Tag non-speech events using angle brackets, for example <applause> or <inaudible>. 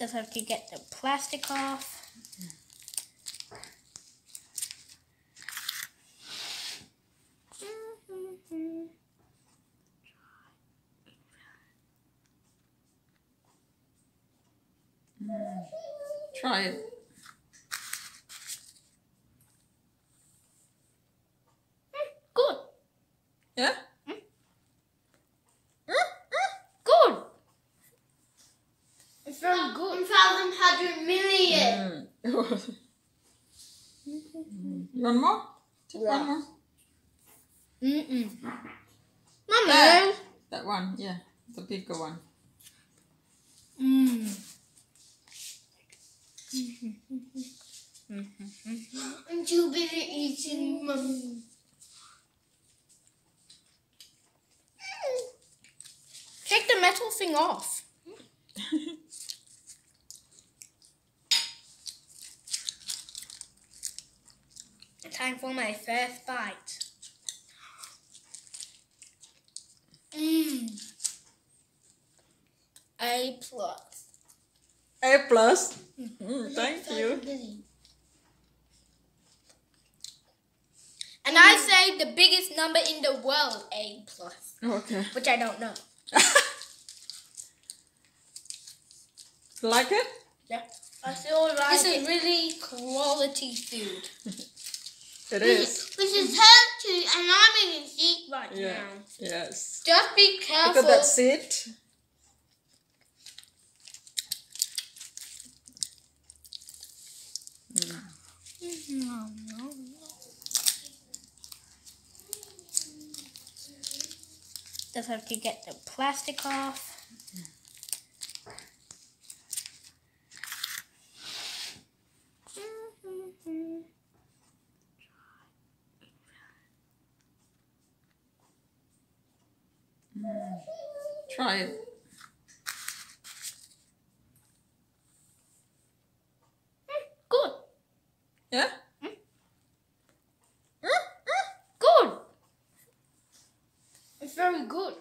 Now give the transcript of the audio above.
Just have to get the plastic off. Try it. Good. Yeah? Good. It's very good. One thousand hundred million. Mm. <laughs> you want more? Take Yeah. one more. Mm-mm. There. Mama. That one, yeah. The bigger one. Mm. I'm too busy eating mum. <laughs> Take the metal thing off. <laughs> Time for my first bite. Mmm. A plus. A plus. Mm, thank you. And I say the biggest number in the world, A plus, Okay. which I don't know. <laughs> like it? Yeah. I feel like This is really quality food. <laughs> It is. Which is and I'm in eating seed right Yeah. now. Yes. Just be careful. Look at that seat. Just have to get the plastic off. Try it. Mm, good. Yeah? Mm. Mm, good. It's very good.